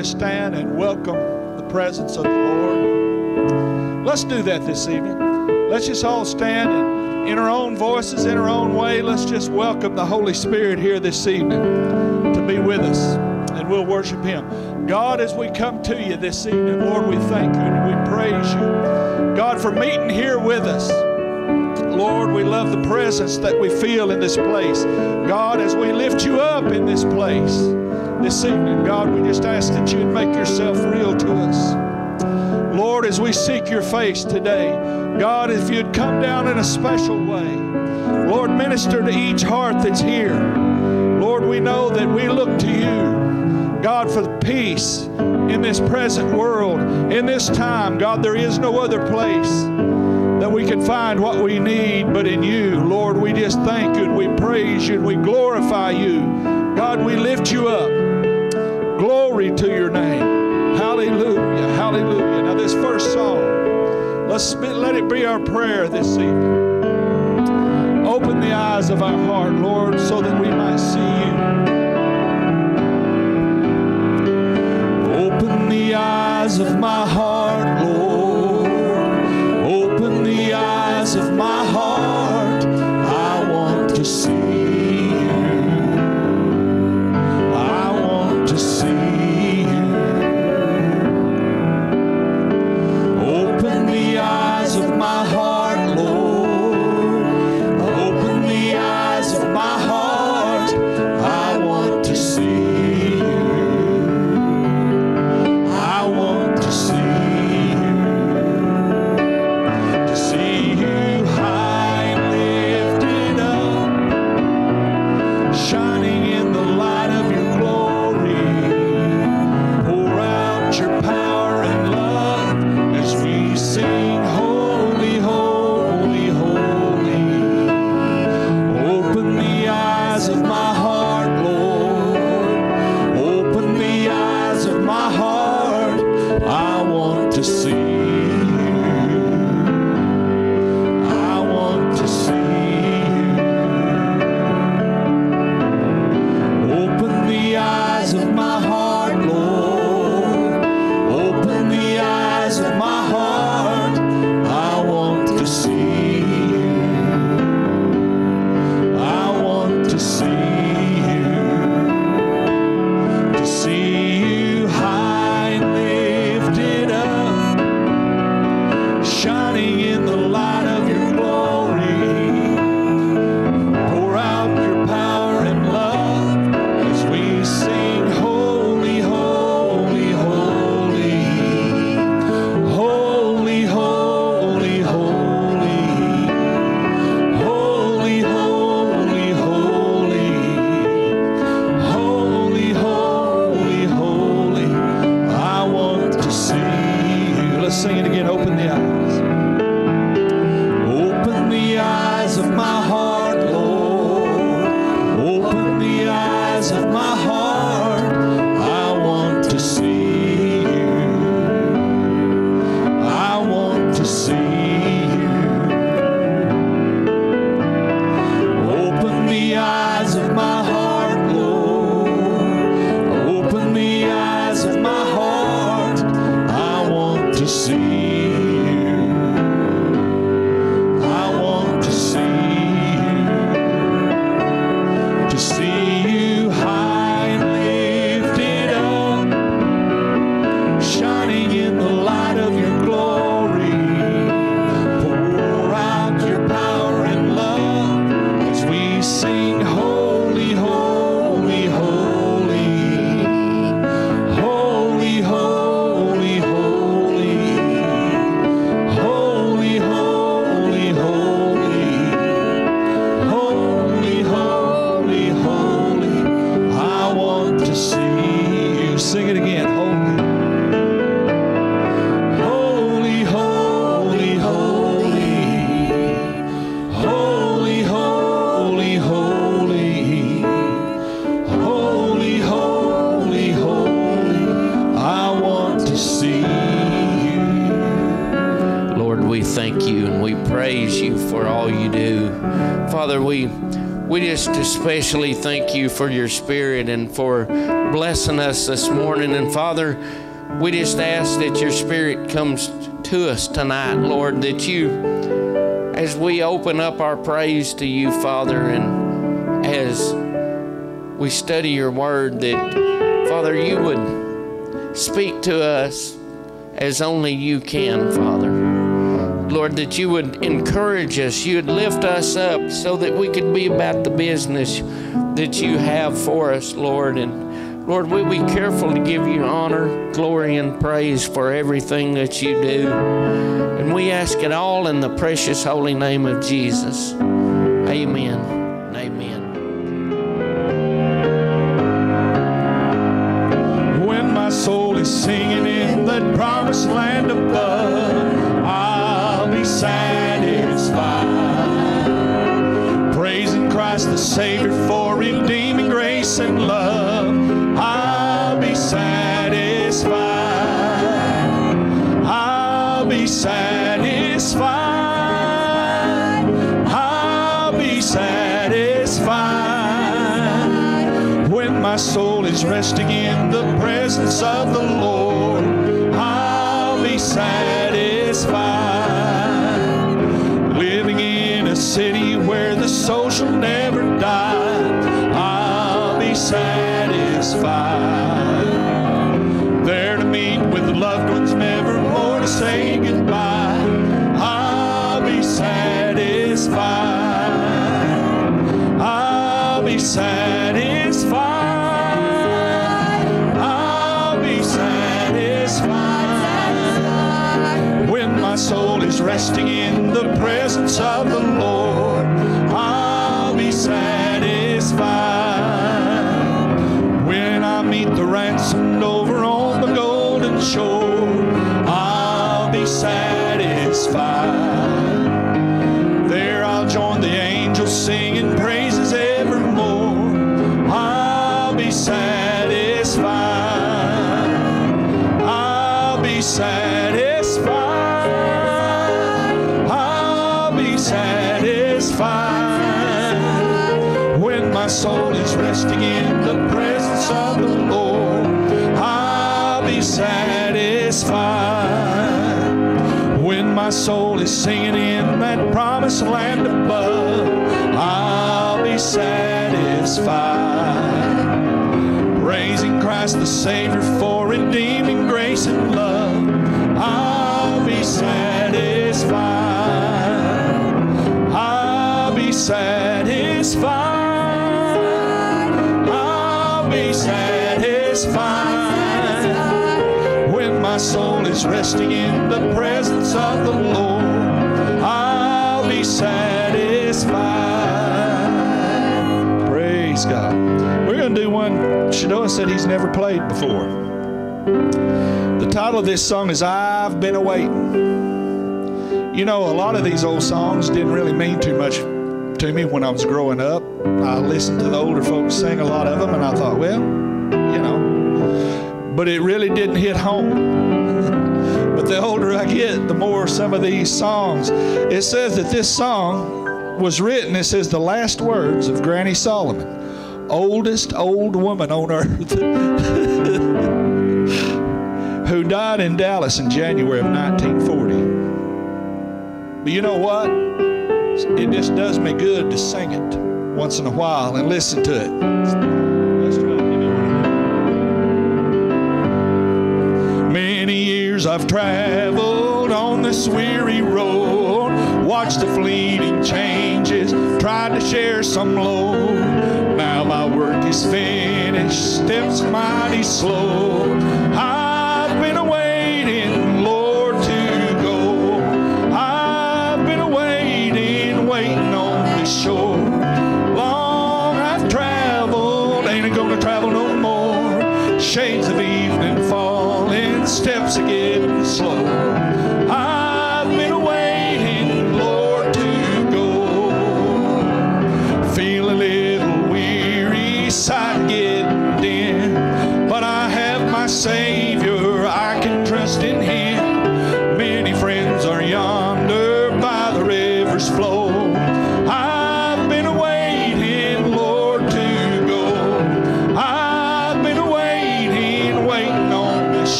just stand and welcome the presence of the Lord. Let's do that this evening. Let's just all stand and in our own voices, in our own way, let's just welcome the Holy Spirit here this evening to be with us and we'll worship Him. God, as we come to you this evening, Lord, we thank you and we praise you. God, for meeting here with us. Lord, we love the presence that we feel in this place. God, as we lift you up in this place this evening, God, we just ask that you'd make yourself real to us. Lord, as we seek your face today, God, if you'd come down in a special way, Lord, minister to each heart that's here. Lord, we know that we look to you, God, for peace in this present world, in this time. God, there is no other place that we can find what we need but in you. Lord, we just thank you and we praise you and we glorify you. God, we lift you up. Glory to your name. Hallelujah. Hallelujah. Now, this first song, let's let it be our prayer this evening. Open the eyes of our heart, Lord, so that we might see you. Open the eyes of my heart, Lord. Especially thank you for your spirit and for blessing us this morning. And Father, we just ask that your spirit comes to us tonight, Lord, that you, as we open up our praise to you, Father, and as we study your word, that, Father, you would speak to us as only you can, Father. Lord, that you would encourage us, you would lift us up so that we could be about the business that you have for us, Lord. And Lord, we'll be careful to give you honor, glory, and praise for everything that you do. And we ask it all in the precious holy name of Jesus. Amen. The Savior for redeeming grace and love. I'll be satisfied. I'll be satisfied. I'll be satisfied. When my soul is resting in the presence of the Lord, resting in the presence of the satisfied. Praising Christ the Savior for redeeming grace and love, I'll be satisfied. I'll be satisfied. I'll be satisfied when my soul is resting in the presence of the Lord, I'll be satisfied. Praise God. We're going to do one Shadoa said he's never played before. The title of this song is I've Been Awaiting. You know, a lot of these old songs didn't really mean too much to me when I was growing up. I listened to the older folks sing a lot of them, and I thought, well, you know, but it really didn't hit home but the older I get, the more some of these songs. It says that this song was written, it says the last words of Granny Solomon, oldest old woman on earth, who died in Dallas in January of 1940. But you know what? It just does me good to sing it once in a while and listen to it. Many years I've traveled on this weary road, watched the fleeting changes, tried to share some load. Is finished, steps mighty slow. I've been awaiting,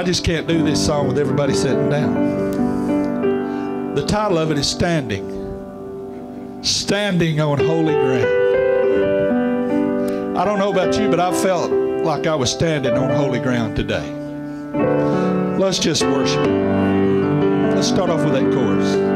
I just can't do this song with everybody sitting down. The title of it is Standing. Standing on Holy Ground. I don't know about you, but I felt like I was standing on holy ground today. Let's just worship. Let's start off with that chorus.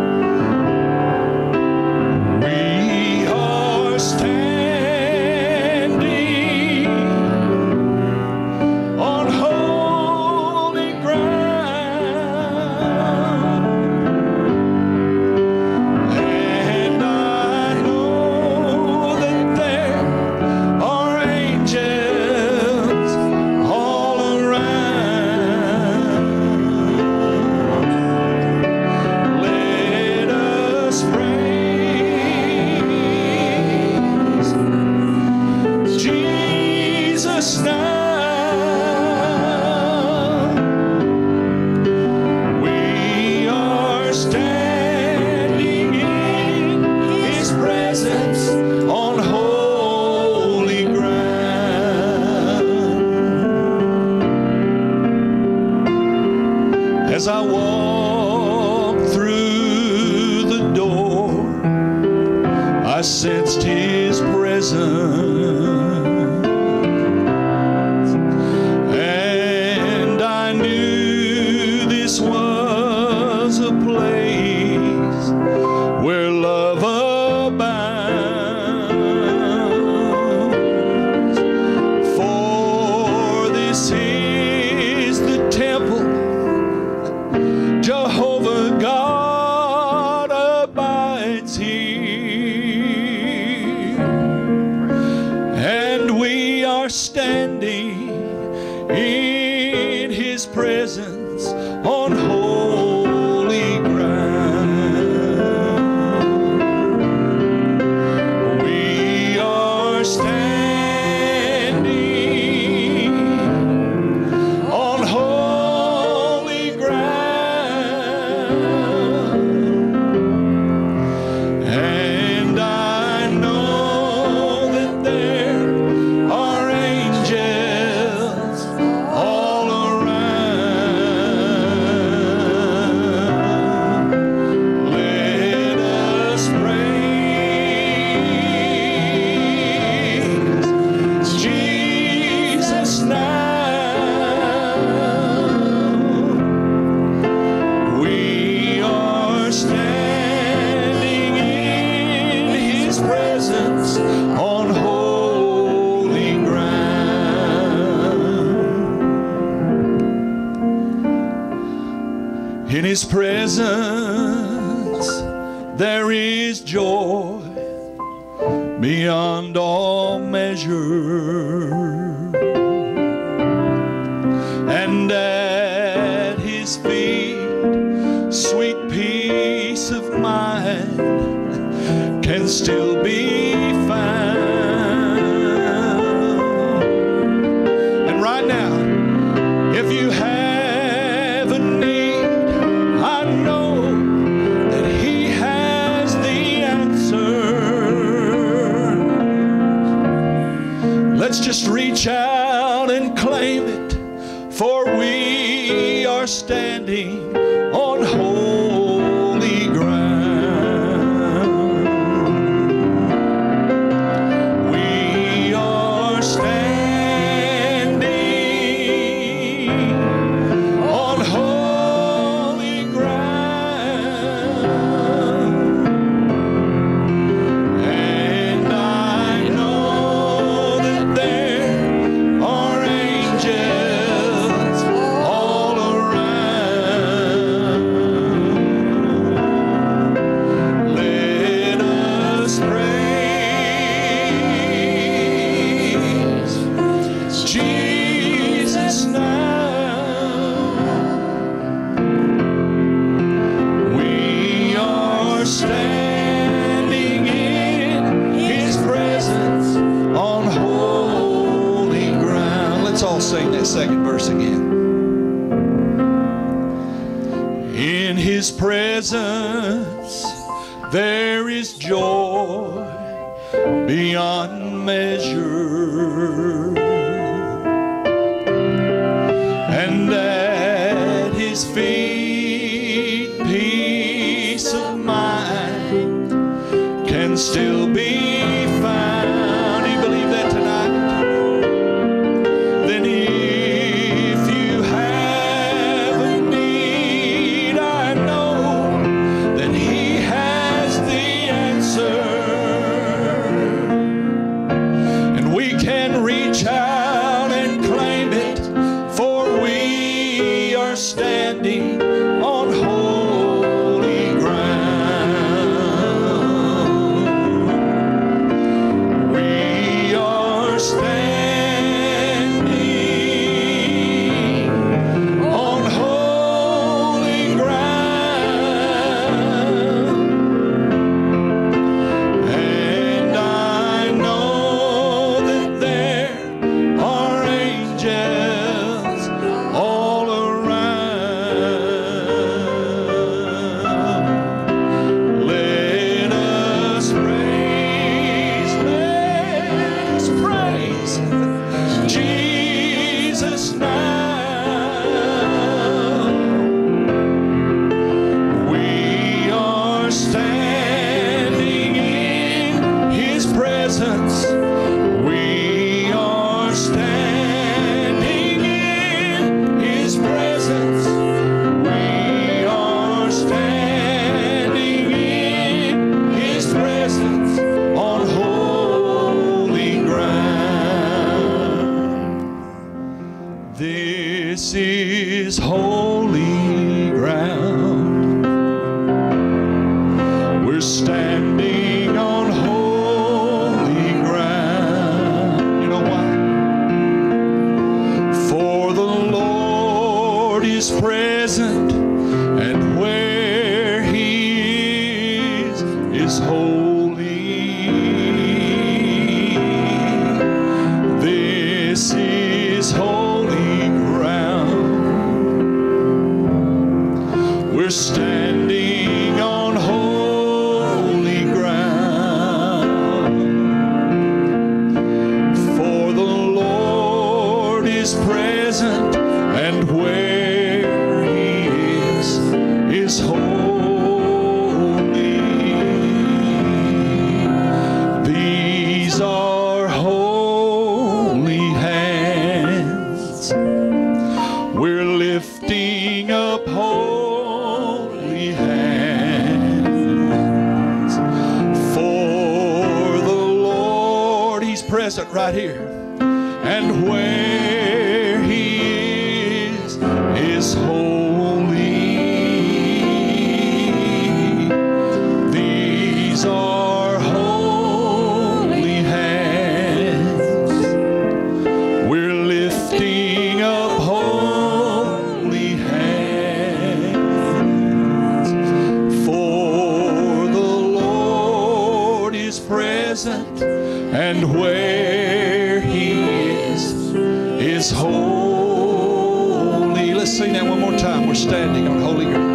We're standing on holy ground.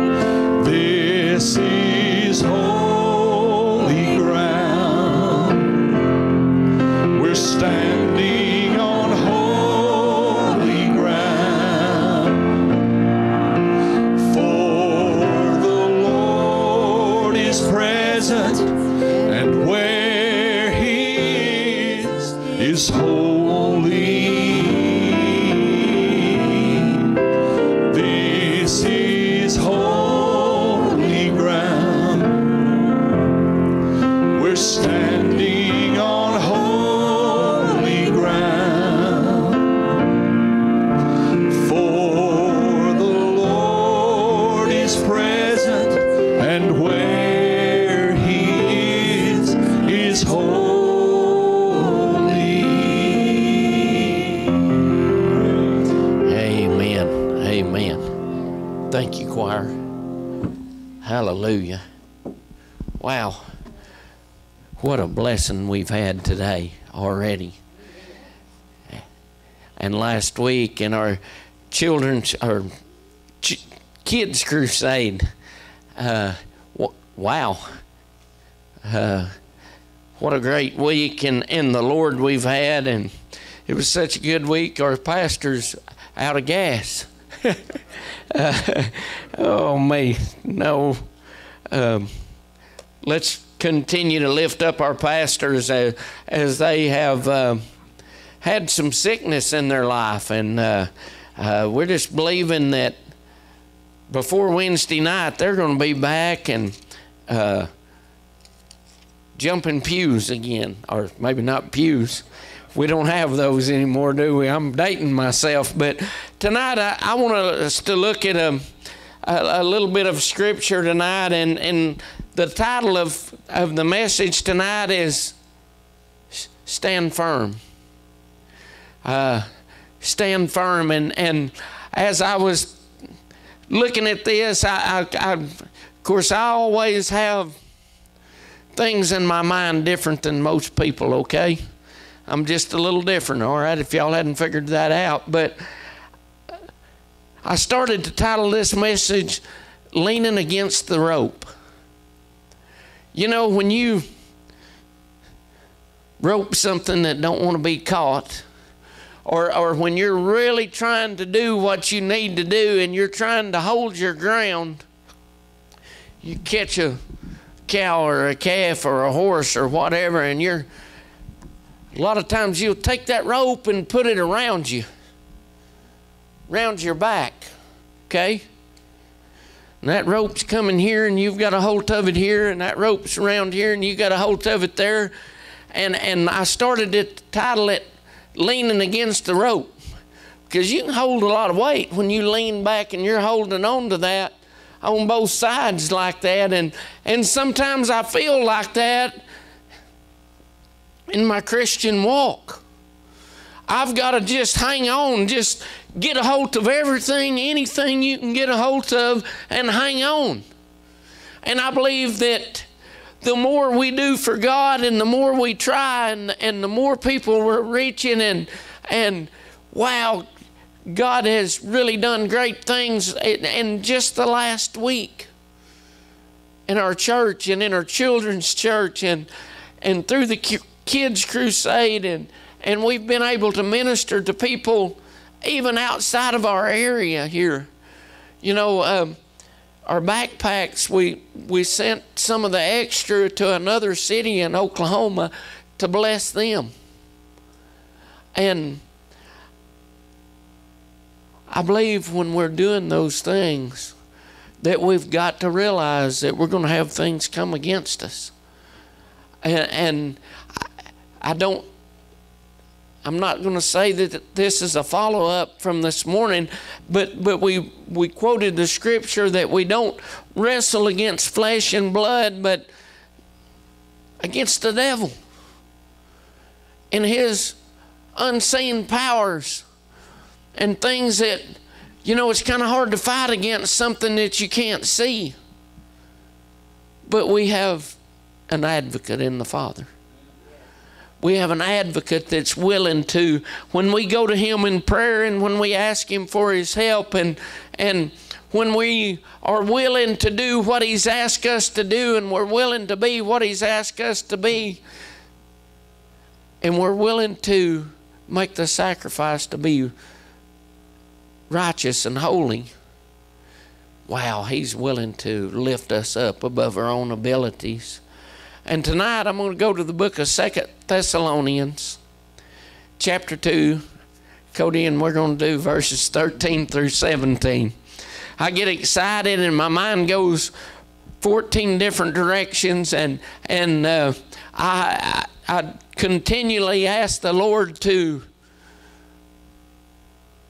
Blessing we've had today already. And last week in our children's or ch- kids crusade, uh, w- wow. Uh, what a great week in, in the Lord we've had. And it was such a good week. Our pastor's out of gas. uh, oh, me. No. Um, let's continue to lift up our pastors as, as they have uh, had some sickness in their life. And uh, uh, we're just believing that before Wednesday night, they're going to be back and uh, jumping pews again. Or maybe not pews. We don't have those anymore, do we? I'm dating myself. But tonight, I, I want us to look at a, a, a little bit of scripture tonight and, and the title of, of the message tonight is Stand Firm. Uh, stand firm. And, and as I was looking at this, I, I, I, of course, I always have things in my mind different than most people, okay? I'm just a little different, all right, if y'all hadn't figured that out. But I started to title this message Leaning Against the Rope. You know, when you rope something that don't want to be caught, or, or when you're really trying to do what you need to do and you're trying to hold your ground, you catch a cow or a calf or a horse or whatever, and you're a lot of times you'll take that rope and put it around you, around your back, okay? And that rope's coming here, and you've got a hold of it here, and that rope's around here, and you've got a hold of it there. And and I started to title it "Leaning Against the Rope," because you can hold a lot of weight when you lean back and you're holding on to that on both sides like that. And and sometimes I feel like that in my Christian walk. I've got to just hang on, just get a hold of everything, anything you can get a hold of, and hang on. And I believe that the more we do for God and the more we try and, and the more people we're reaching and and wow, God has really done great things in, in just the last week in our church and in our children's church and and through the kids crusade and and we've been able to minister to people even outside of our area here. You know, um, our backpacks, we, we sent some of the extra to another city in Oklahoma to bless them. And I believe when we're doing those things, that we've got to realize that we're going to have things come against us. And, and I don't I'm not going to say that this is a follow up from this morning, but, but we, we quoted the scripture that we don't wrestle against flesh and blood, but against the devil and his unseen powers and things that, you know, it's kind of hard to fight against something that you can't see. But we have an advocate in the Father we have an advocate that's willing to when we go to him in prayer and when we ask him for his help and and when we are willing to do what he's asked us to do and we're willing to be what he's asked us to be and we're willing to make the sacrifice to be righteous and holy wow he's willing to lift us up above our own abilities and tonight I'm going to go to the book of Second Thessalonians, chapter 2. Cody, and we're going to do verses 13 through 17. I get excited and my mind goes 14 different directions, and, and uh, I, I continually ask the Lord to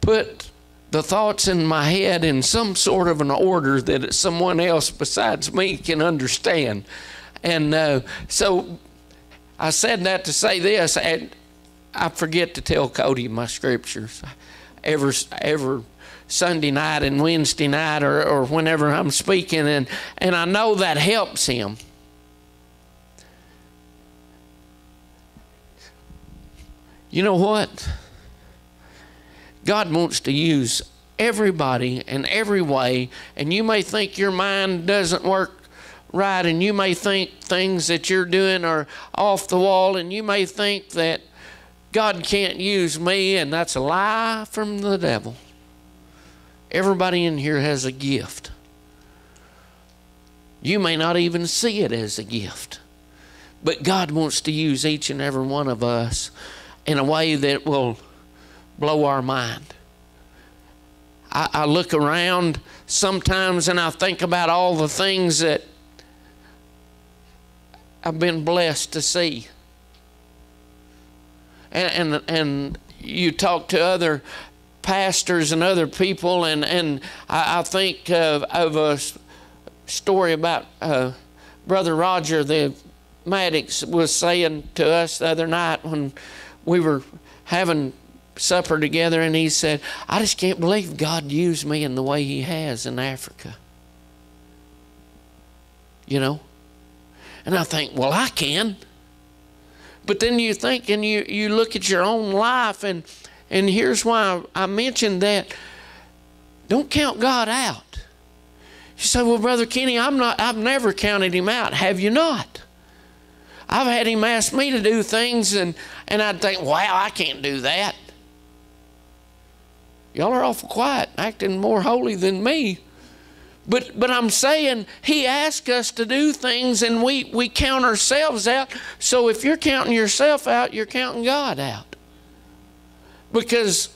put the thoughts in my head in some sort of an order that someone else besides me can understand. And uh, so I said that to say this. And I forget to tell Cody my scriptures. Ever, ever Sunday night and Wednesday night or, or whenever I'm speaking, and, and I know that helps him. You know what? God wants to use everybody in every way, and you may think your mind doesn't work right, and you may think things that you're doing are off the wall, and you may think that God can't use me, and that's a lie from the devil. Everybody in here has a gift. You may not even see it as a gift, but God wants to use each and every one of us in a way that will blow our mind. I, I look around sometimes and I think about all the things that I've been blessed to see. And, and, and you talk to other pastors and other people, and, and I, I think of, of a story about uh, Brother Roger, the Maddox, was saying to us the other night when we were having supper together, and he said, I just can't believe God used me in the way He has in Africa. You know? And I think, well, I can. But then you think and you, you look at your own life, and, and here's why I mentioned that. Don't count God out. You say, well, Brother Kenny, I'm not, I've never counted him out. Have you not? I've had him ask me to do things, and, and I'd think, wow, I can't do that. Y'all are awful quiet, acting more holy than me. But, but I'm saying he asked us to do things and we, we count ourselves out. So if you're counting yourself out, you're counting God out. Because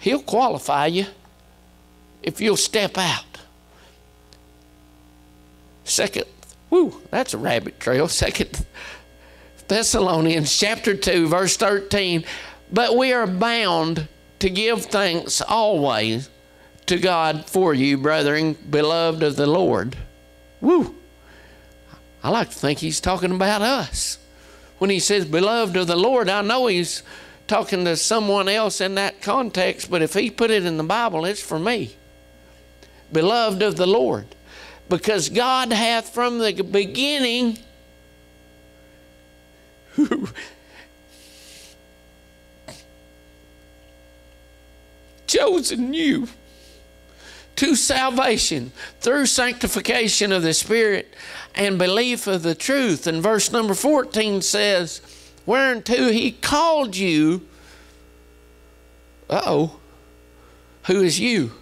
he'll qualify you if you'll step out. Second, whoo, that's a rabbit trail. Second Thessalonians chapter 2, verse 13. But we are bound to give thanks always to God for you, brethren, beloved of the Lord. Woo! I like to think he's talking about us. When he says beloved of the Lord, I know he's talking to someone else in that context, but if he put it in the Bible, it's for me. Beloved of the Lord. Because God hath from the beginning chosen you to salvation through sanctification of the Spirit and belief of the truth. And verse number 14 says, Whereunto he called you. Uh oh. Who is you?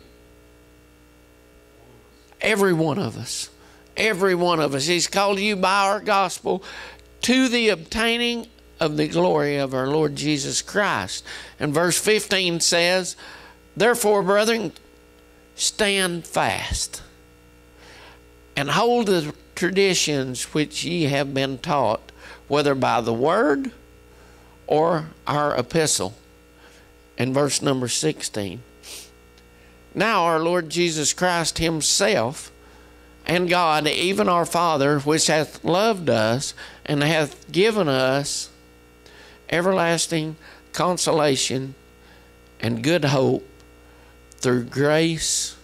Every one of us. Every one of us. He's called you by our gospel to the obtaining of the glory of our Lord Jesus Christ. And verse 15 says, Therefore, brethren, stand fast and hold the traditions which ye have been taught, whether by the word or our epistle. And verse number 16. Now, our Lord Jesus Christ Himself and God, even our Father, which hath loved us and hath given us everlasting consolation and good hope through grace,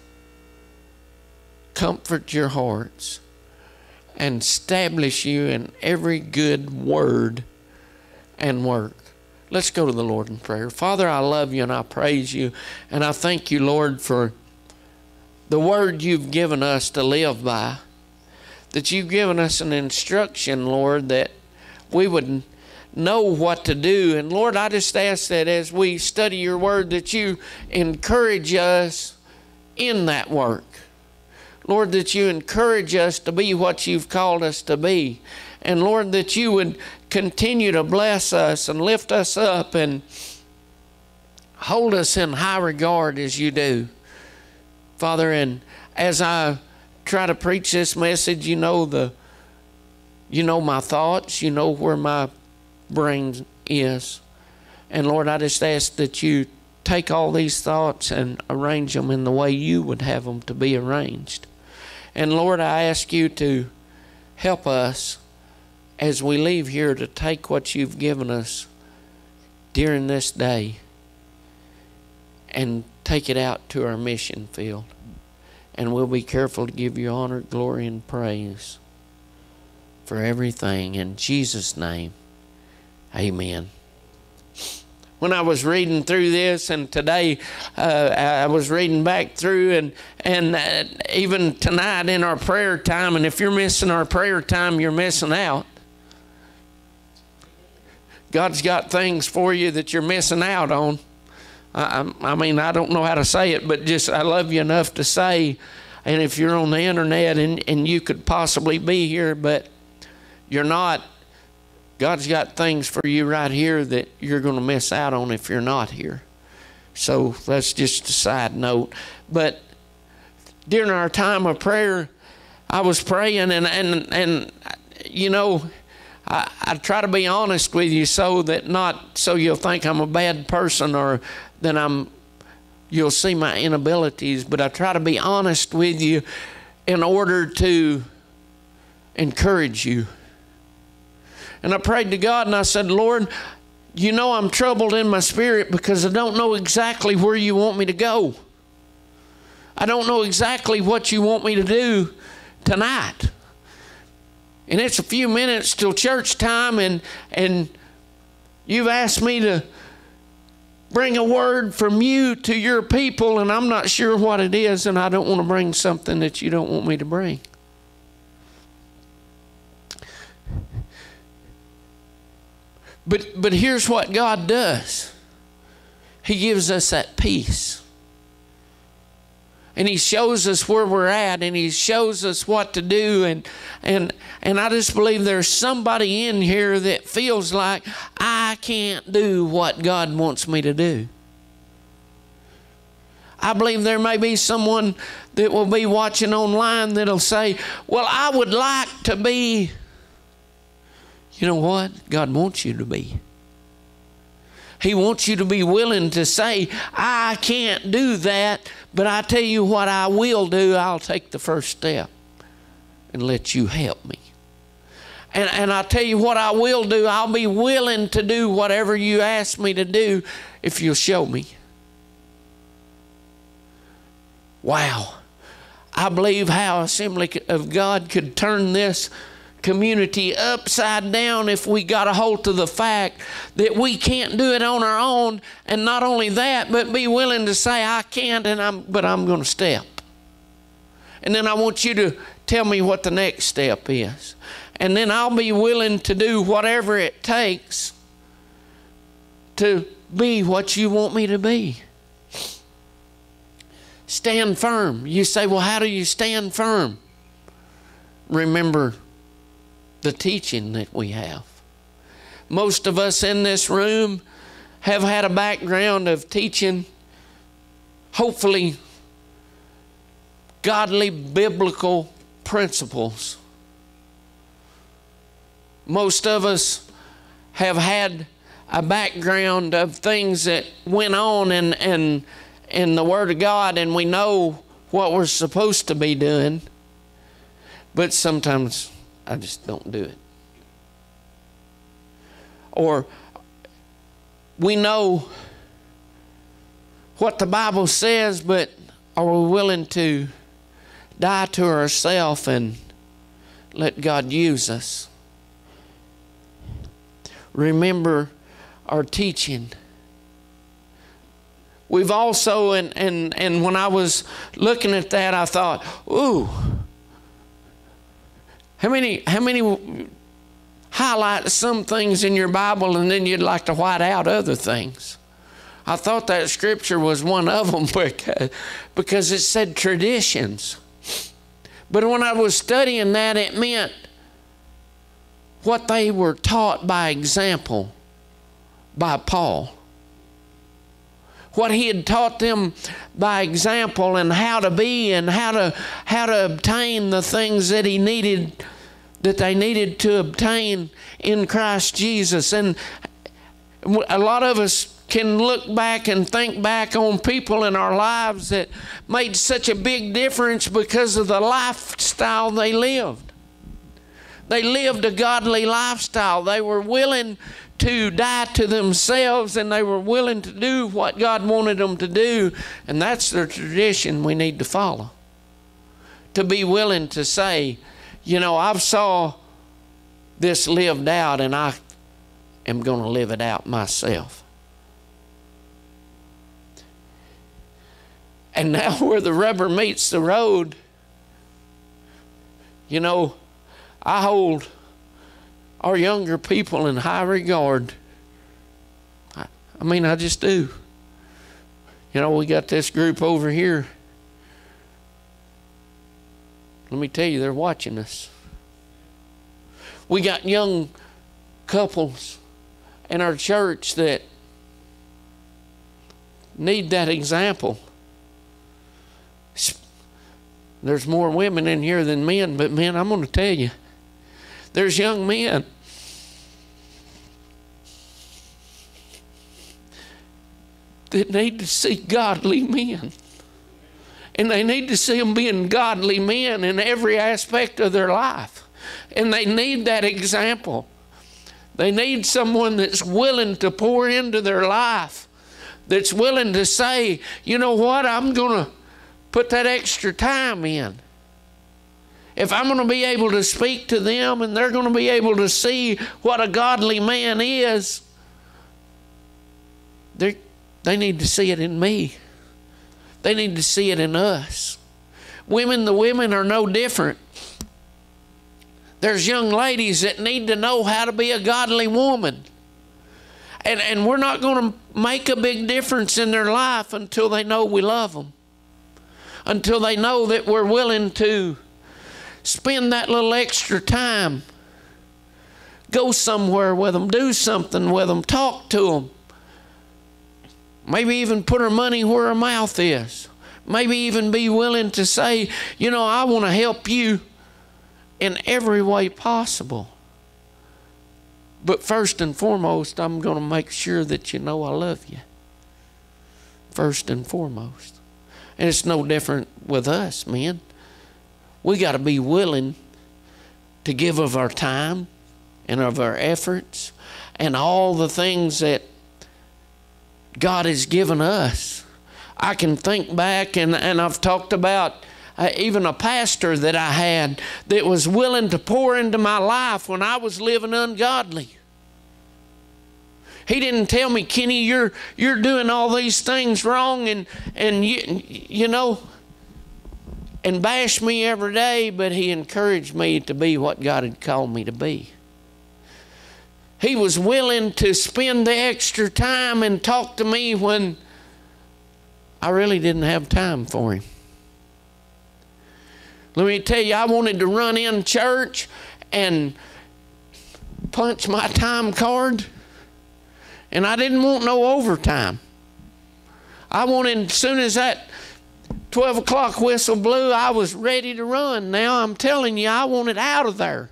comfort your hearts and establish you in every good word and work. Let's go to the Lord in prayer. Father, I love you and I praise you. And I thank you, Lord, for the word you've given us to live by. That you've given us an instruction, Lord, that we would know what to do. And Lord, I just ask that as we study your word, that you encourage us in that work. Lord, that you encourage us to be what you've called us to be. And Lord, that you would continue to bless us and lift us up and hold us in high regard as you do. Father, and as I try to preach this message, you know the you know my thoughts, you know where my brain is. And Lord, I just ask that you take all these thoughts and arrange them in the way you would have them to be arranged. And Lord, I ask you to help us as we leave here to take what you've given us during this day and take it out to our mission field. And we'll be careful to give you honor, glory, and praise for everything. In Jesus' name, amen. When I was reading through this, and today uh, I was reading back through, and and uh, even tonight in our prayer time, and if you're missing our prayer time, you're missing out. God's got things for you that you're missing out on. I, I mean, I don't know how to say it, but just I love you enough to say, and if you're on the internet and, and you could possibly be here, but you're not, God's got things for you right here that you're going to miss out on if you're not here. So that's just a side note. But during our time of prayer, I was praying, and, and, and you know, I, I try to be honest with you so that not so you'll think I'm a bad person or that I'm you'll see my inabilities, but I try to be honest with you in order to encourage you. And I prayed to God and I said, Lord, you know I'm troubled in my spirit because I don't know exactly where you want me to go. I don't know exactly what you want me to do tonight and it's a few minutes till church time and and you've asked me to bring a word from you to your people and I'm not sure what it is and I don't want to bring something that you don't want me to bring. But but here's what God does. He gives us that peace and he shows us where we're at and he shows us what to do and and and I just believe there's somebody in here that feels like I can't do what God wants me to do. I believe there may be someone that will be watching online that'll say, "Well, I would like to be You know what? God wants you to be. He wants you to be willing to say, I can't do that, but I tell you what I will do. I'll take the first step and let you help me. And, and I tell you what I will do. I'll be willing to do whatever you ask me to do if you'll show me. Wow. I believe Howe Assembly of God could turn this community upside down if we got a hold of the fact that we can't do it on our own and not only that but be willing to say I can't and I'm but I'm going to step. And then I want you to tell me what the next step is. And then I'll be willing to do whatever it takes to be what you want me to be. Stand firm. You say, well, how do you stand firm? Remember the teaching that we have. Most of us in this room have had a background of teaching, hopefully, godly biblical principles. Most of us have had a background of things that went on in, in, in the Word of God, and we know what we're supposed to be doing. But sometimes I just don't do it. Or we know what the Bible says, but are we willing to die to ourselves and let God use us? Remember our teaching. We've also, and, and, and when I was looking at that, I thought, ooh, how many, how many highlight some things in your Bible and then you'd like to white out other things? I thought that scripture was one of them because, because it said traditions. But when I was studying that, it meant what they were taught by example by Paul what he had taught them by example and how to be and how to how to obtain the things that he needed that they needed to obtain in Christ Jesus and a lot of us can look back and think back on people in our lives that made such a big difference because of the lifestyle they lived. They lived a godly lifestyle. They were willing to die to themselves and they were willing to do what God wanted them to do. And that's the tradition we need to follow. To be willing to say, you know, I've saw this lived out and I am going to live it out myself. And now, where the rubber meets the road, you know, I hold our younger people in high regard. I, I mean, I just do. You know, we got this group over here. Let me tell you, they're watching us. We got young couples in our church that need that example. There's more women in here than men, but men, I'm going to tell you, there's young men that need to see godly men. And they need to see them being godly men in every aspect of their life. And they need that example. They need someone that's willing to pour into their life, that's willing to say, you know what, I'm going to put that extra time in. If I'm going to be able to speak to them and they're going to be able to see what a godly man is, they they need to see it in me. They need to see it in us. Women, the women are no different. There's young ladies that need to know how to be a godly woman. And, and we're not going to make a big difference in their life until they know we love them until they know that we're willing to spend that little extra time. Go somewhere with them, do something with them, talk to them. Maybe even put her money where her mouth is. Maybe even be willing to say, you know, I want to help you in every way possible. But first and foremost, I'm going to make sure that you know I love you. First and foremost. And it's no different with us, men. We got to be willing to give of our time and of our efforts and all the things that God has given us. I can think back, and, and I've talked about uh, even a pastor that I had that was willing to pour into my life when I was living ungodly. He didn't tell me, Kenny, you're you're doing all these things wrong and and you you know and bash me every day, but he encouraged me to be what God had called me to be. He was willing to spend the extra time and talk to me when I really didn't have time for him. Let me tell you, I wanted to run in church and punch my time card and I didn't want no overtime. I wanted, as soon as that 12 o'clock whistle blew, I was ready to run. Now I'm telling you, I wanted out of there.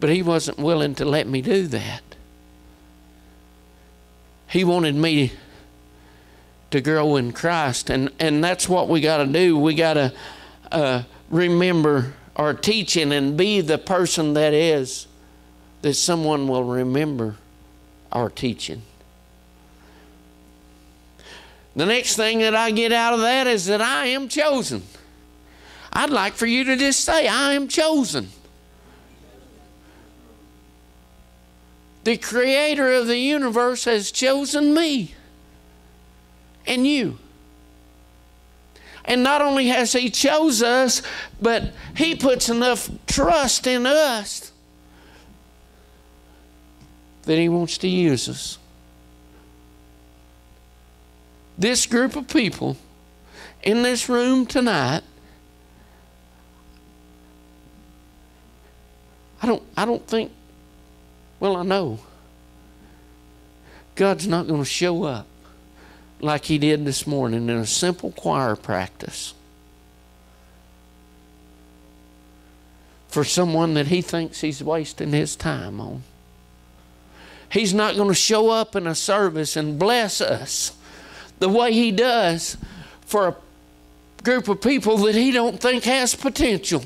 But he wasn't willing to let me do that. He wanted me to grow in Christ. And, and that's what we got to do. We got to uh, remember our teaching and be the person that is that someone will remember our teaching. The next thing that I get out of that is that I am chosen. I'd like for you to just say, I am chosen. The creator of the universe has chosen me and you. And not only has he chose us, but he puts enough trust in us that He wants to use us. This group of people in this room tonight, I don't, I don't think, well, I know God's not going to show up like He did this morning in a simple choir practice. For someone that he thinks he's wasting his time on. He's not going to show up in a service and bless us the way He does for a group of people that He don't think has potential.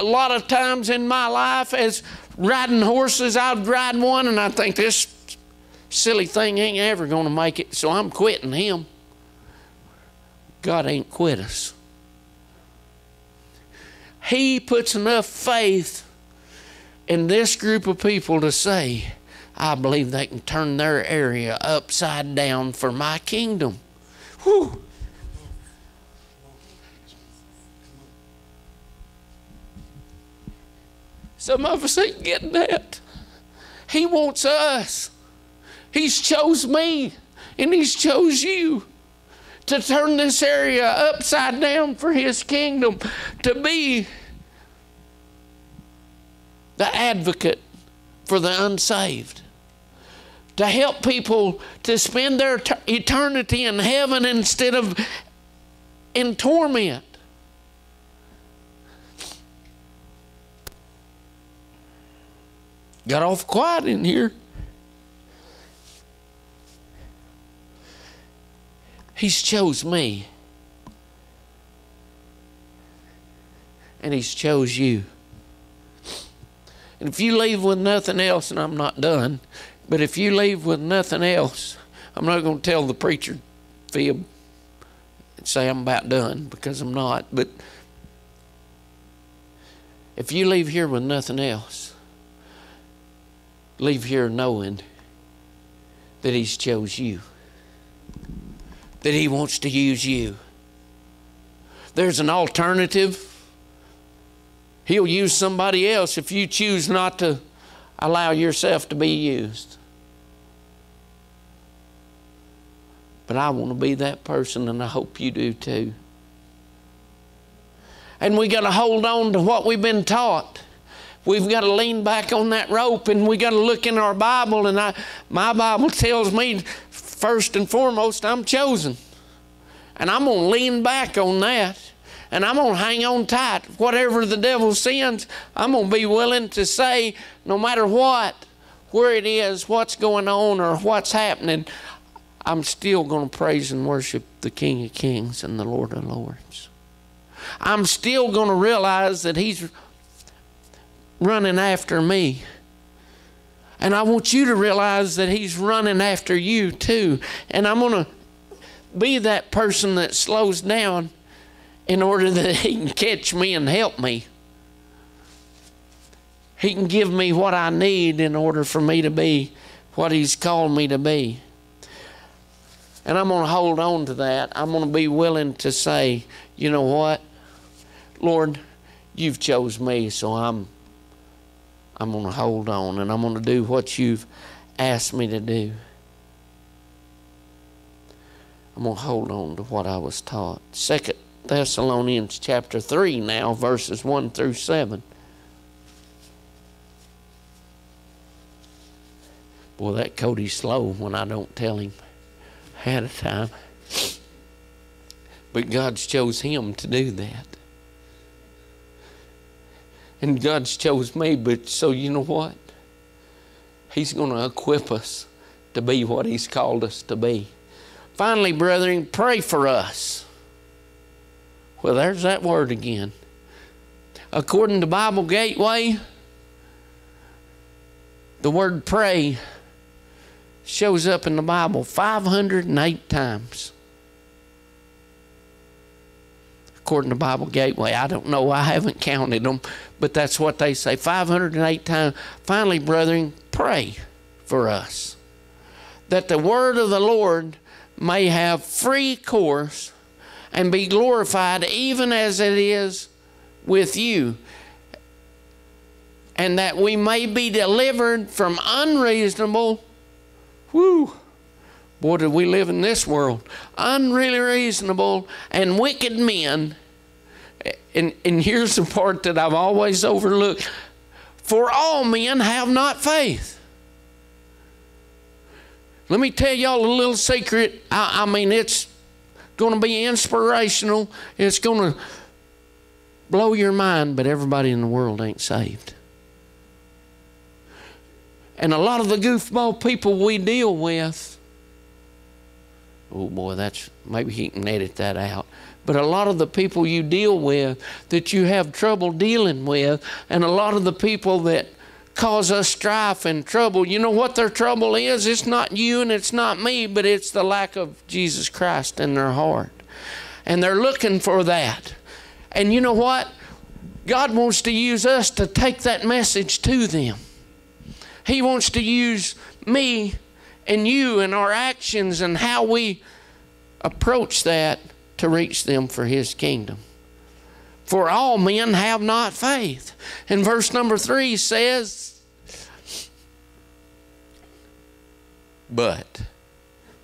A lot of times in my life as riding horses, I'd ride one and I think this silly thing ain't ever going to make it, so I'm quitting him. God ain't quit us. He puts enough faith in this group of people to say, I believe they can turn their area upside down for my kingdom. Whew. Some of us ain't getting that. He wants us. He's chose me and he's chose you to turn this area upside down for his kingdom, to be the advocate for the unsaved, to help people to spend their eternity in heaven instead of in torment. Got off quiet in here. He's chose me. And he's chose you. And if you leave with nothing else, and I'm not done, but if you leave with nothing else, I'm not going to tell the preacher fib and say I'm about done because I'm not. But if you leave here with nothing else, leave here knowing that He's chose you, that He wants to use you. There's an alternative. He'll use somebody else if you choose not to allow yourself to be used. But I want to be that person, and I hope you do too. And we got to hold on to what we've been taught. We've got to lean back on that rope and we got to look in our Bible. And I, my Bible tells me, first and foremost, I'm chosen. And I'm going to lean back on that. And I'm going to hang on tight. Whatever the devil sends, I'm going to be willing to say, no matter what, where it is, what's going on, or what's happening, I'm still going to praise and worship the King of Kings and the Lord of Lords. I'm still going to realize that He's running after me. And I want you to realize that He's running after you too. And I'm going to be that person that slows down in order that He can catch me and help me. He can give me what I need in order for me to be what He's called me to be. And I'm going to hold on to that. I'm going to be willing to say, you know what? Lord, you've chose me, so I'm I'm going to hold on and I'm going to do what you've asked me to do. I'm going to hold on to what I was taught. Second Thessalonians chapter 3 now, verses 1 through 7. Boy, that Cody's slow when I don't tell him ahead of time. But God chose him to do that. And God's chose me, but so you know what? He's going to equip us to be what He's called us to be. Finally, brethren, pray for us. Well, there's that word again. According to Bible Gateway, the word pray shows up in the Bible 508 times. According to Bible Gateway. I don't know, I haven't counted them, but that's what they say 508 times. Finally, brethren, pray for us that the word of the Lord may have free course and be glorified even as it is with you, and that we may be delivered from unreasonable, boy, did we live in this world, unreasonable and wicked men and, and here's the part that I've always overlooked for all men have not faith. Let me tell y'all a little secret. I, I mean, it's going to be inspirational, it's going to blow your mind, but everybody in the world ain't saved. And a lot of the goofball people we deal with Oh boy, that's maybe he can edit that out. But a lot of the people you deal with that you have trouble dealing with, and a lot of the people that cause us strife and trouble, you know what their trouble is? It's not you and it's not me, but it's the lack of Jesus Christ in their heart. And they're looking for that. And you know what? God wants to use us to take that message to them. He wants to use me and you and our actions and how we approach that to reach them for His kingdom. For all men have not faith. And verse number three says, but.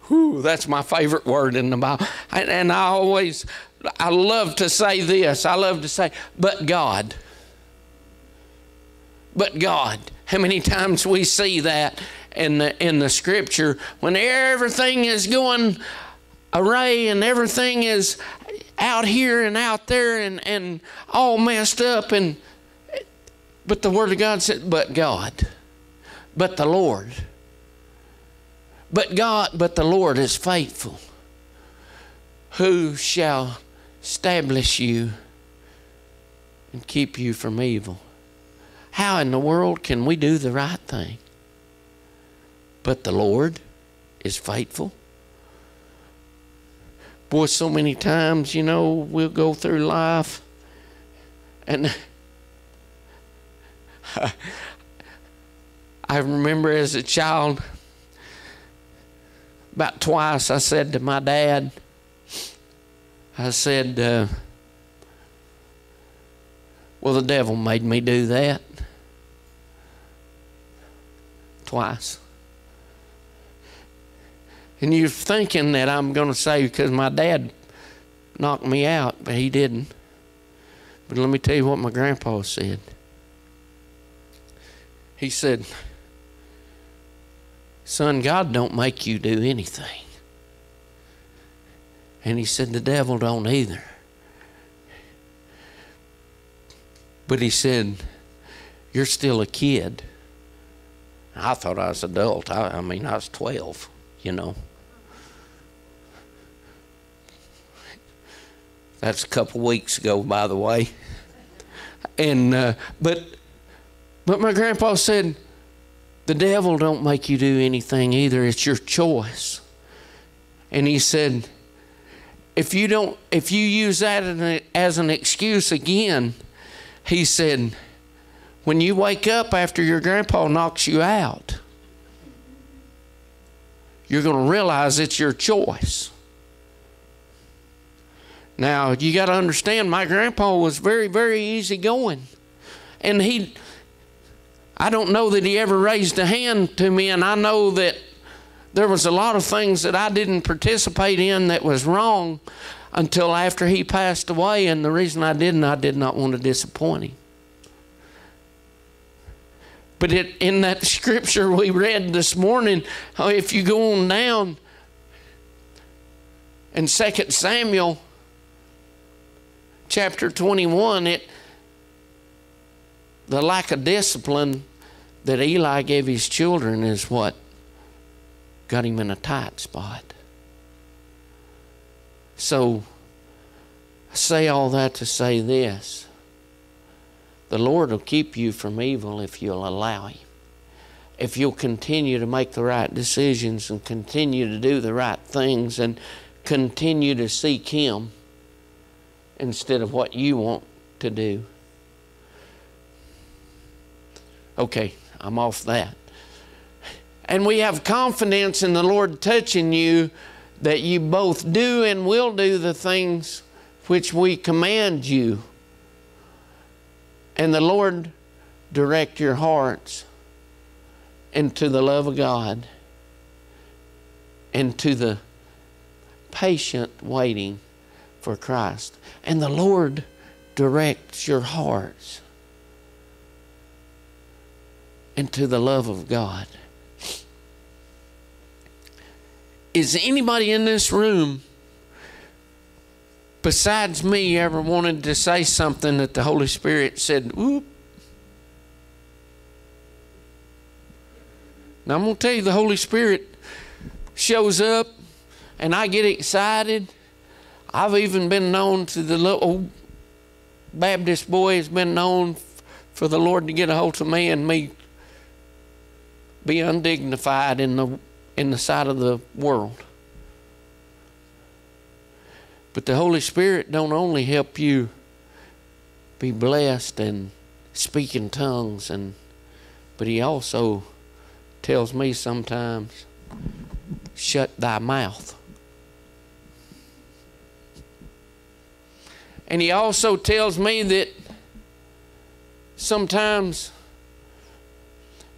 Whew, that's my favorite word in the Bible. And I always, I love to say this. I love to say, but God. But God. How many times we see that in the in the scripture when everything is going array and everything is out here and out there and, and all messed up and but the word of God said, but God, but the Lord. But God, but the Lord is faithful, who shall establish you and keep you from evil. How in the world can we do the right thing? But the Lord is faithful. Boy, so many times, you know, we'll go through life and I remember as a child, about twice I said to my dad, I said, uh, Well, the devil made me do that. Twice. And you're thinking that I'm going to say because my dad knocked me out, but he didn't. But let me tell you what my grandpa said. He said, Son, God don't make you do anything. And he said, The devil don't either. But he said, You're still a kid. I thought I was adult. I, I mean, I was 12, you know. That's a couple weeks ago, by the way. And uh, but but my grandpa said, the devil don't make you do anything either. It's your choice. And he said, if you don't, if you use that as an excuse again, he said, when you wake up after your grandpa knocks you out, you're going to realize it's your choice. Now, you got to understand, my grandpa was very, very easygoing. And he, I don't know that he ever raised a hand to me, and I know that there was a lot of things that I didn't participate in that was wrong until after he passed away. And the reason I didn't, I did not want to disappoint him. But it, in that scripture we read this morning, if you go on down in 2 Samuel, chapter 21, it the lack of discipline that Eli gave his children is what got him in a tight spot. So I say all that to say this. The Lord will keep you from evil if you'll allow Him. If you'll continue to make the right decisions and continue to do the right things and continue to seek Him instead of what you want to do. Okay, I'm off that. And we have confidence in the Lord touching you that you both do and will do the things which we command you. And the Lord direct your hearts into the love of God, into the patient waiting for Christ. And the Lord directs your hearts into the love of God. Is anybody in this room besides me ever wanted to say something that the Holy Spirit said, whoop? Now I'm going to tell you, the Holy Spirit shows up and I get excited. I've even been known to the little Baptist boy has been known for the Lord to get a hold of me and me be undignified in the in the sight of the world. But the Holy Spirit don't only help you be blessed and speak in tongues and but he also tells me sometimes shut thy mouth. And he also tells me that sometimes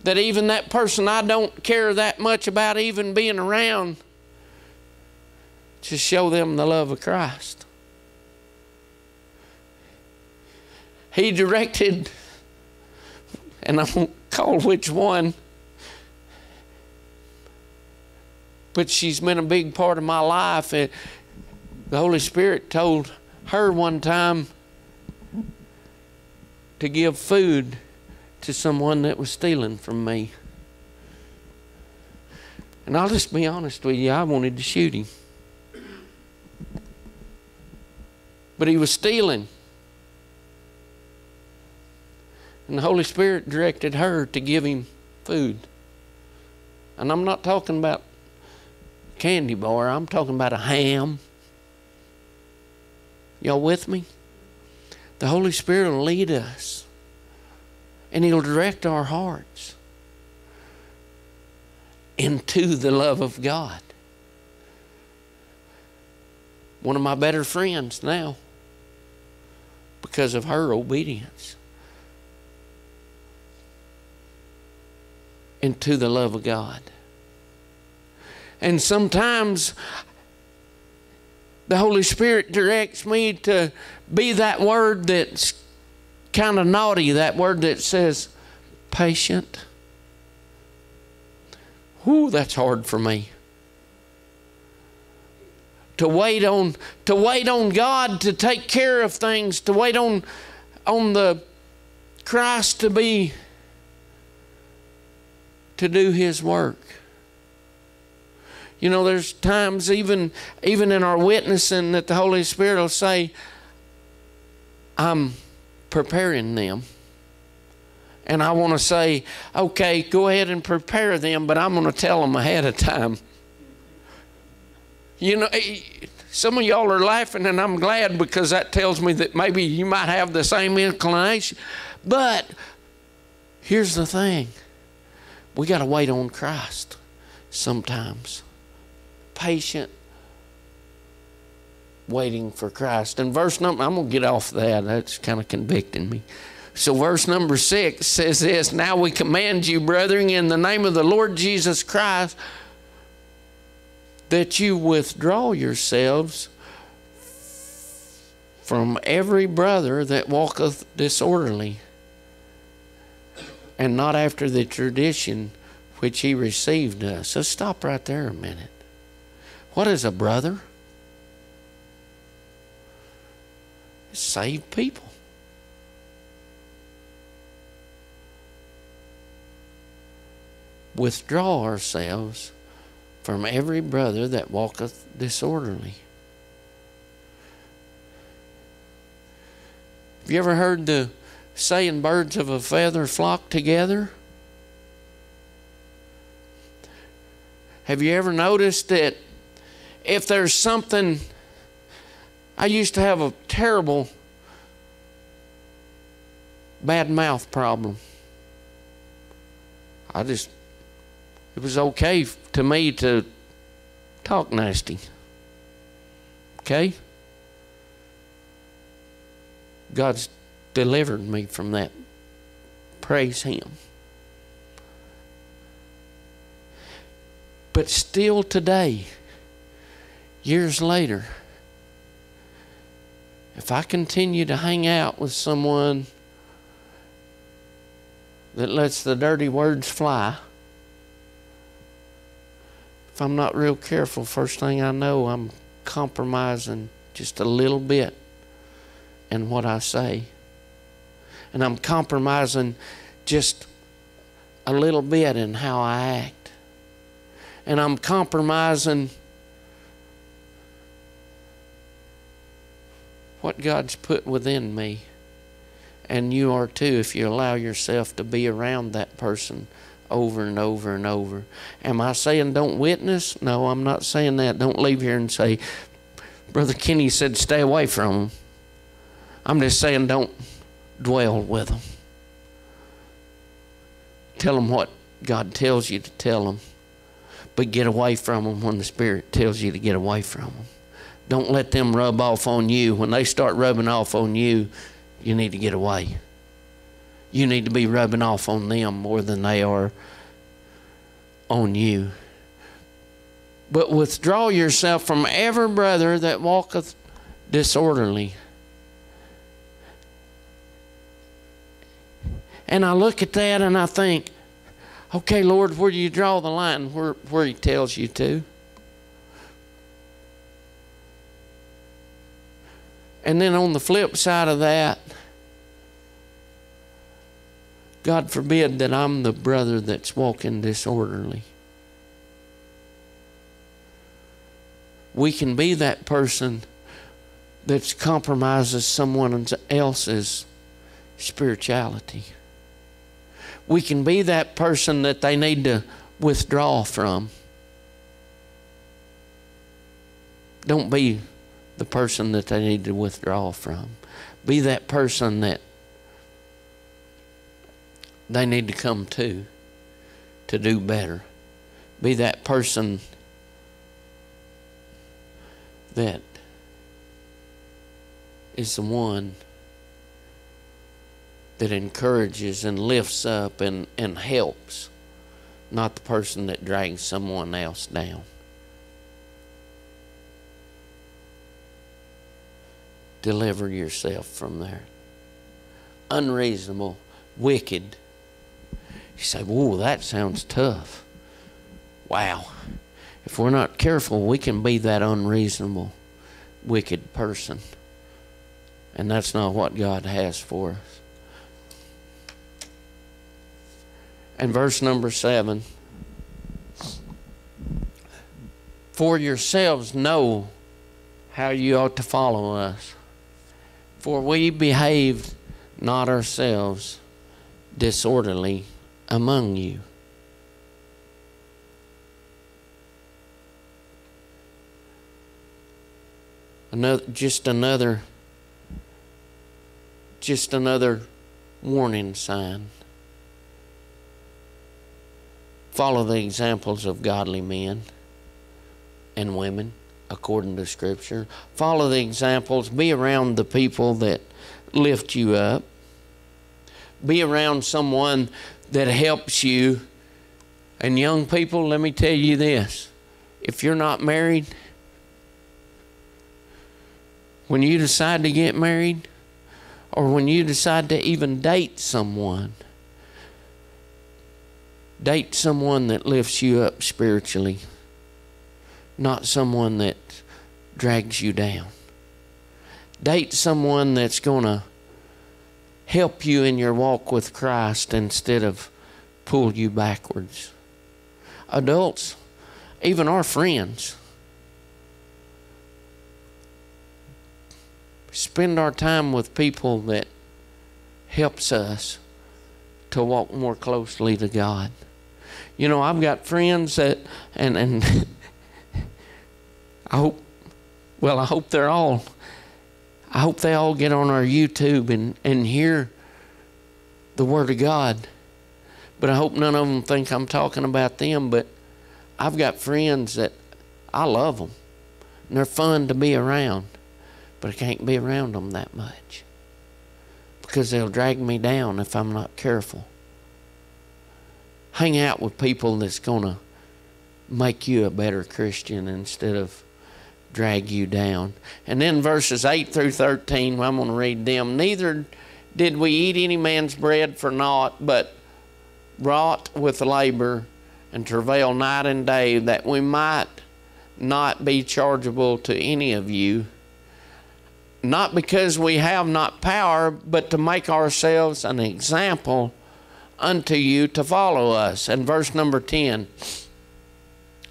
that even that person I don't care that much about even being around to show them the love of Christ. He directed, and I won't call which one, but she's been a big part of my life. And the Holy Spirit told her one time to give food to someone that was stealing from me. And I'll just be honest with you, I wanted to shoot him. But he was stealing. And the Holy Spirit directed her to give him food. And I'm not talking about candy bar, I'm talking about a ham. Y'all with me? The Holy Spirit will lead us and He'll direct our hearts into the love of God. One of my better friends now because of her obedience into the love of God. And sometimes the Holy Spirit directs me to be that word that's kind of naughty, that word that says patient. Whoo, that's hard for me. To wait on to wait on God to take care of things, to wait on on the Christ to be to do his work. You know, there's times even even in our witnessing that the Holy Spirit will say, I'm preparing them. And I want to say, okay, go ahead and prepare them, but I'm going to tell them ahead of time. You know, eh, some of y'all are laughing, and I'm glad because that tells me that maybe you might have the same inclination. But here's the thing we got to wait on Christ sometimes. Patient waiting for Christ. And verse number, I'm going to get off that. That's kind of convicting me. So, verse number six says this Now we command you, brethren, in the name of the Lord Jesus Christ, that you withdraw yourselves from every brother that walketh disorderly, and not after the tradition which he received us. So, stop right there a minute. What is a brother? Saved people. Withdraw ourselves from every brother that walketh disorderly. Have you ever heard the saying, birds of a feather flock together? Have you ever noticed that if there's something I used to have a terrible bad mouth problem. I just, it was okay to me to talk nasty. Okay? God's delivered me from that. Praise Him. But still today, years later, if I continue to hang out with someone that lets the dirty words fly, if I'm not real careful, first thing I know, I'm compromising just a little bit in what I say. And I'm compromising just a little bit in how I act. And I'm compromising what God's put within me. And you are too if you allow yourself to be around that person over and over and over. Am I saying don't witness? No, I'm not saying that. Don't leave here and say, Brother Kenny said stay away from them. I'm just saying don't dwell with them. Tell them what God tells you to tell them, but get away from them when the Spirit tells you to get away from them. Don't let them rub off on you. When they start rubbing off on you, you need to get away. You need to be rubbing off on them more than they are on you. But withdraw yourself from every brother that walketh disorderly. And I look at that and I think, okay, Lord, where do you draw the line? Where, where He tells you to. And then on the flip side of that, God forbid that I'm the brother that's walking disorderly. We can be that person that compromises someone else's spirituality. We can be that person that they need to withdraw from. Don't be the person that they need to withdraw from. Be that person that they need to come to to do better. Be that person that is the one that encourages and lifts up and, and helps, not the person that drags someone else down. Deliver yourself from there. Unreasonable, wicked you say, Whoa, that sounds tough. Wow. If we're not careful, we can be that unreasonable, wicked person. And that's not what God has for us. And verse number seven For yourselves know how you ought to follow us. For we behaved not ourselves disorderly among you. Another, just another, just another warning sign. Follow the examples of godly men and women according to Scripture. Follow the examples. Be around the people that lift you up. Be around someone that helps you. And young people, let me tell you this if you're not married, when you decide to get married, or when you decide to even date someone, date someone that lifts you up spiritually, not someone that drags you down. Date someone that's going to help you in your walk with Christ instead of pull you backwards. Adults, even our friends, spend our time with people that helps us to walk more closely to God. You know, I've got friends that and and I hope well, I hope they're all I hope they all get on our YouTube and, and hear the Word of God. But I hope none of them think I'm talking about them. But I've got friends that I love them. And they're fun to be around. But I can't be around them that much. Because they'll drag me down if I'm not careful. Hang out with people that's going to make you a better Christian instead of drag you down. And then verses 8 through 13, I'm going to read them. Neither did we eat any man's bread for naught, but wrought with labor and travail night and day, that we might not be chargeable to any of you. Not because we have not power, but to make ourselves an example unto you to follow us. And verse number 10.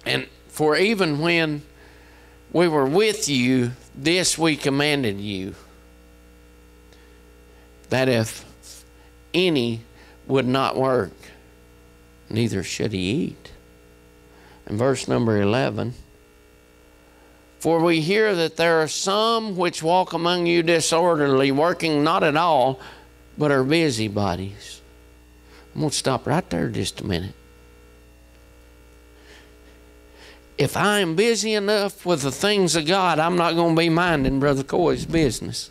And for even when we were with you, this we commanded you. that if any would not work, neither should he eat. And verse number 11 For we hear that there are some which walk among you disorderly, working not at all, but are busybodies. I'm going to stop right there just a minute. If I am busy enough with the things of God, I'm not going to be minding Brother Coy's business.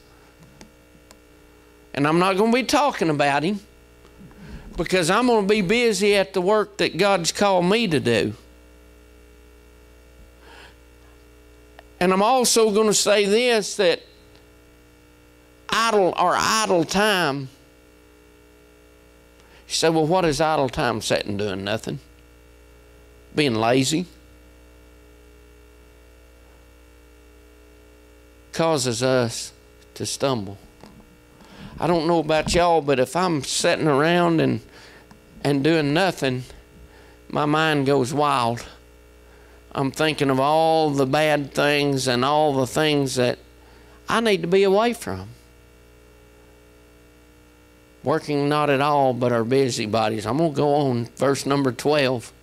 And I'm not going to be talking about him because I'm going to be busy at the work that God's called me to do. And I'm also going to say this that idle or idle time. You say, well, what is idle time? Sitting doing nothing, being lazy. Causes us to stumble. I don't know about y'all, but if I'm sitting around and and doing nothing, my mind goes wild. I'm thinking of all the bad things and all the things that I need to be away from. Working not at all, but are busybodies. I'm going to go on verse number 12.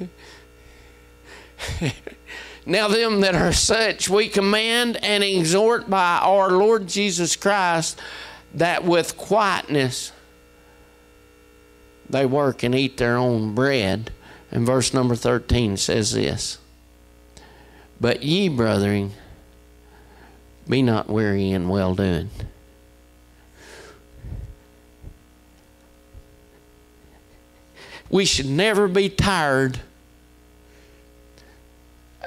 Now, them that are such, we command and exhort by our Lord Jesus Christ that with quietness they work and eat their own bread. And verse number 13 says this But ye, brethren, be not weary in well doing. We should never be tired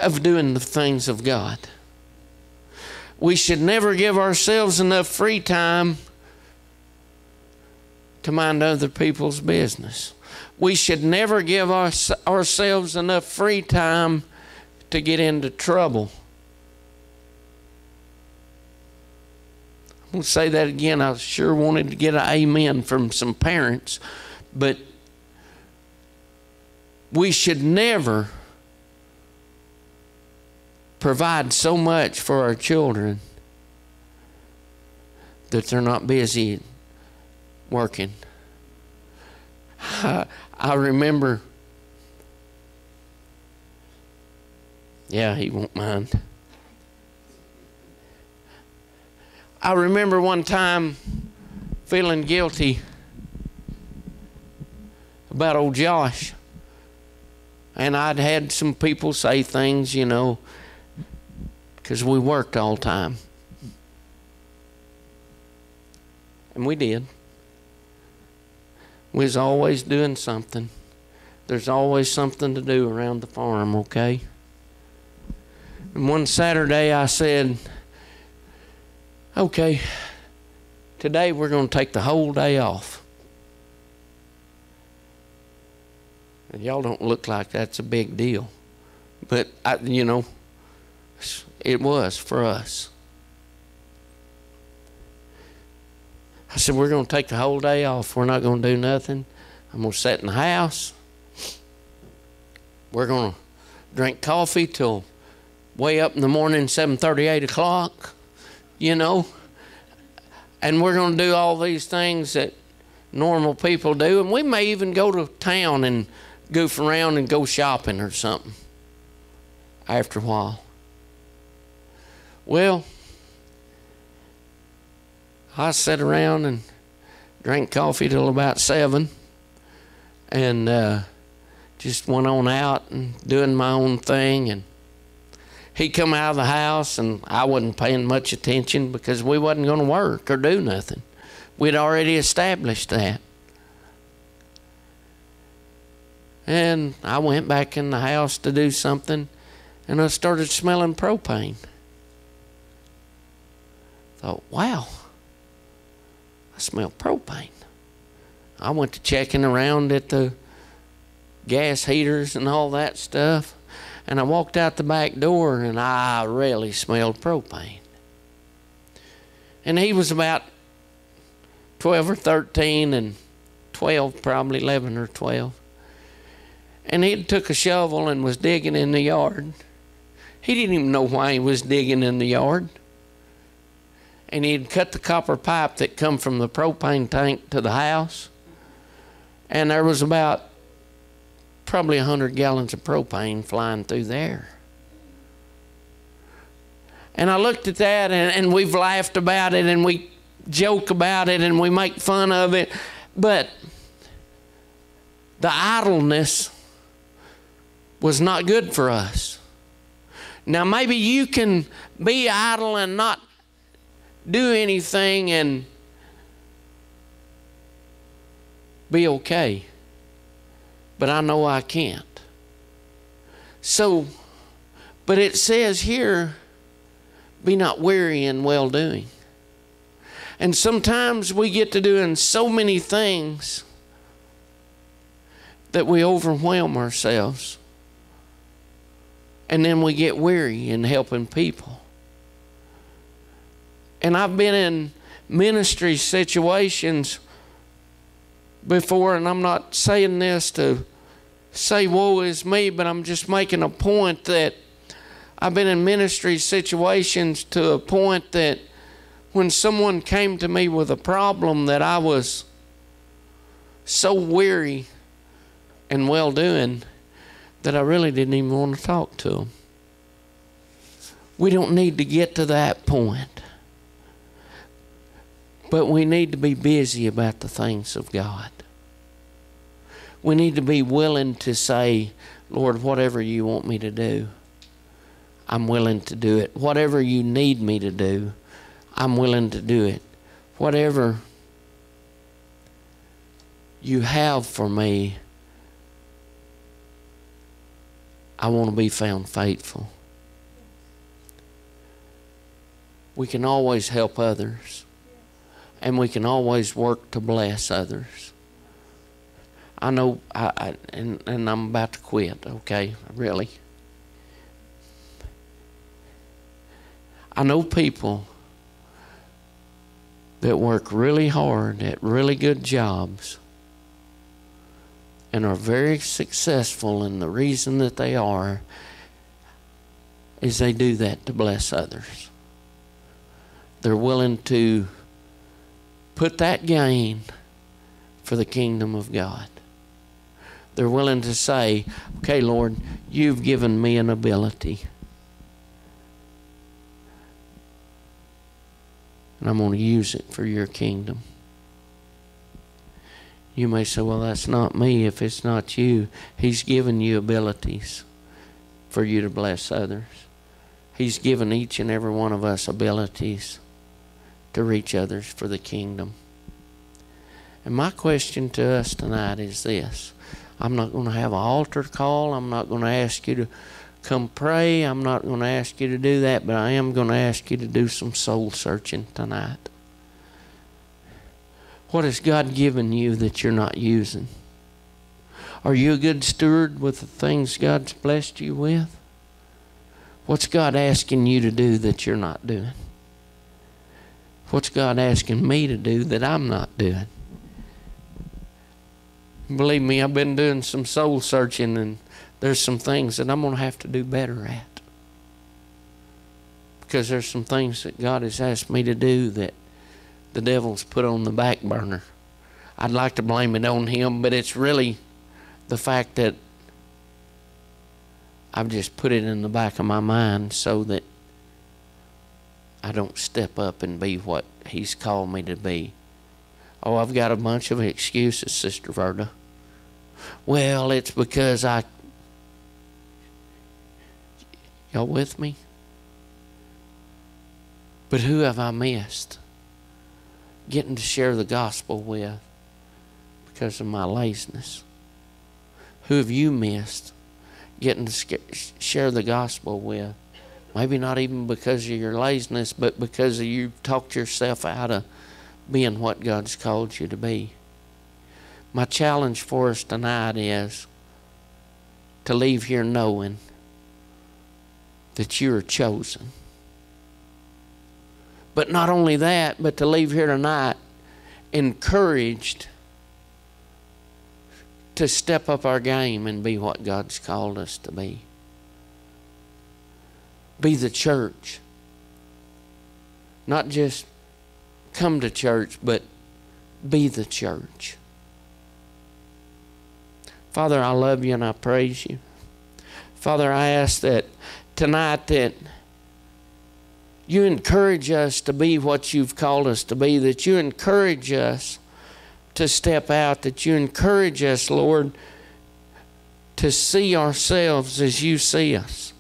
of doing the things of God. We should never give ourselves enough free time to mind other people's business. We should never give our, ourselves enough free time to get into trouble. I'm going to say that again. I sure wanted to get an amen from some parents, but we should never provide so much for our children that they're not busy working. I, remember, yeah, he won't mind. I remember one time feeling guilty about old Josh. And I'd had some people say things, you know, because we worked all the time. And we did. We was always doing something. There's always something to do around the farm, okay? And one Saturday I said, okay, today we're going to take the whole day off. And y'all don't look like that's a big deal. But, I, you know, it was for us. I said, We're going to take the whole day off. We're not going to do nothing. I'm going to sit in the house. We're going to drink coffee till way up in the morning, 7.30, 8 o'clock, you know. And we're going to do all these things that normal people do. And we may even go to town and goof around and go shopping or something after a while. Well, I sat around and drank coffee till about seven, and uh, just went on out and doing my own thing. And he come out of the house, and I wasn't paying much attention because we wasn't going to work or do nothing. We'd already established that. And I went back in the house to do something, and I started smelling propane. Thought, wow, I smell propane. I went to checking around at the gas heaters and all that stuff, and I walked out the back door and I really smelled propane. And he was about 12 or 13 and 12, probably 11 or 12. And he took a shovel and was digging in the yard. He didn't even know why he was digging in the yard and he'd cut the copper pipe that come from the propane tank to the house. And there was about probably 100 gallons of propane flying through there. And I looked at that, and, and we've laughed about it, and we joke about it, and we make fun of it. But the idleness was not good for us. Now, maybe you can be idle and not do anything and be okay. But I know I can't. So, but it says here, be not weary in well doing. And sometimes we get to doing so many things that we overwhelm ourselves. And then we get weary in helping people. And I've been in ministry situations before, and I'm not saying this to say woe is me, but I'm just making a point that I've been in ministry situations to a point that when someone came to me with a problem that I was so weary and well doing that I really didn't even want to talk to them. We don't need to get to that point. But we need to be busy about the things of God. We need to be willing to say, Lord, whatever you want me to do, I'm willing to do it. Whatever you need me to do, I'm willing to do it. Whatever you have for me, I want to be found faithful. We can always help others and we can always work to bless others. I know, I, I, and, and I'm about to quit, okay? Really. I know people that work really hard at really good jobs and are very successful, and the reason that they are is they do that to bless others. They're willing to put that gain for the kingdom of God. They're willing to say, okay, Lord, you've given me an ability. And I'm going to use it for your kingdom. You may say, well, that's not me. If it's not you, He's given you abilities for you to bless others. He's given each and every one of us abilities to reach others for the kingdom. And my question to us tonight is this I'm not going to have an altar call. I'm not going to ask you to come pray. I'm not going to ask you to do that, but I am going to ask you to do some soul searching tonight. What has God given you that you're not using? Are you a good steward with the things God's blessed you with? What's God asking you to do that you're not doing? What's God asking me to do that I'm not doing? Believe me, I've been doing some soul searching, and there's some things that I'm going to have to do better at. Because there's some things that God has asked me to do that the devil's put on the back burner. I'd like to blame it on him, but it's really the fact that I've just put it in the back of my mind so that I don't step up and be what He's called me to be. Oh, I've got a bunch of excuses, Sister Verda. Well, it's because I. Y'all with me? But who have I missed? Getting to share the gospel with because of my laziness. Who have you missed? Getting to share the gospel with Maybe not even because of your laziness, but because you talked yourself out of being what God's called you to be. My challenge for us tonight is to leave here knowing that you're chosen. But not only that, but to leave here tonight encouraged to step up our game and be what God's called us to be be the church. Not just come to church, but be the church. Father, I love you and I praise you. Father, I ask that tonight that you encourage us to be what you've called us to be, that you encourage us to step out, that you encourage us, Lord, to see ourselves as you see us.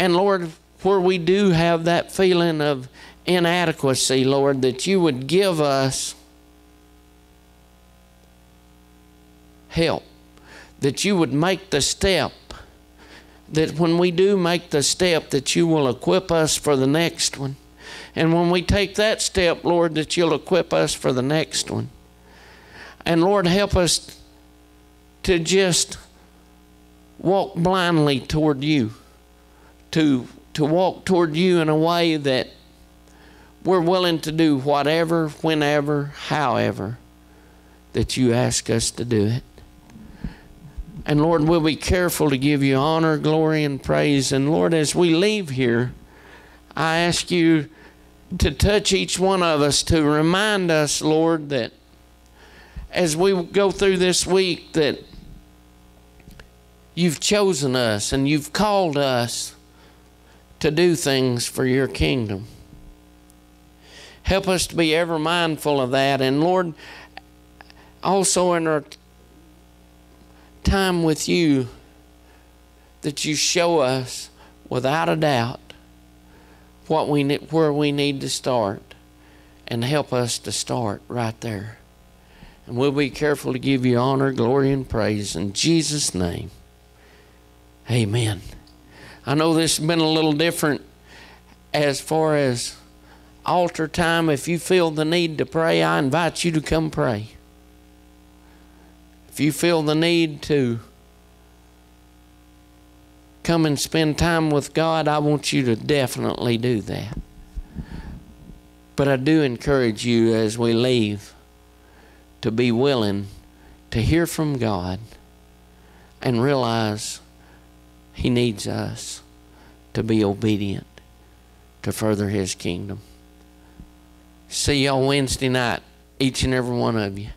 And Lord, where we do have that feeling of inadequacy, Lord, that you would give us help, that you would make the step, that when we do make the step, that you will equip us for the next one. And when we take that step, Lord, that you'll equip us for the next one. And Lord, help us to just walk blindly toward you, to, to walk toward you in a way that we're willing to do whatever, whenever, however that you ask us to do it. And Lord, we'll be careful to give you honor, glory, and praise. And Lord, as we leave here, I ask you to touch each one of us, to remind us, Lord, that as we go through this week, that you've chosen us and you've called us to do things for your kingdom. Help us to be ever mindful of that. And Lord, also in our time with you, that you show us without a doubt what we where we need to start and help us to start right there. And we'll be careful to give you honor, glory, and praise in Jesus' name. Amen. I know this has been a little different as far as altar time. If you feel the need to pray, I invite you to come pray. If you feel the need to come and spend time with God, I want you to definitely do that. But I do encourage you as we leave to be willing to hear from God and realize He needs us to be obedient to further His kingdom. See y'all Wednesday night, each and every one of you.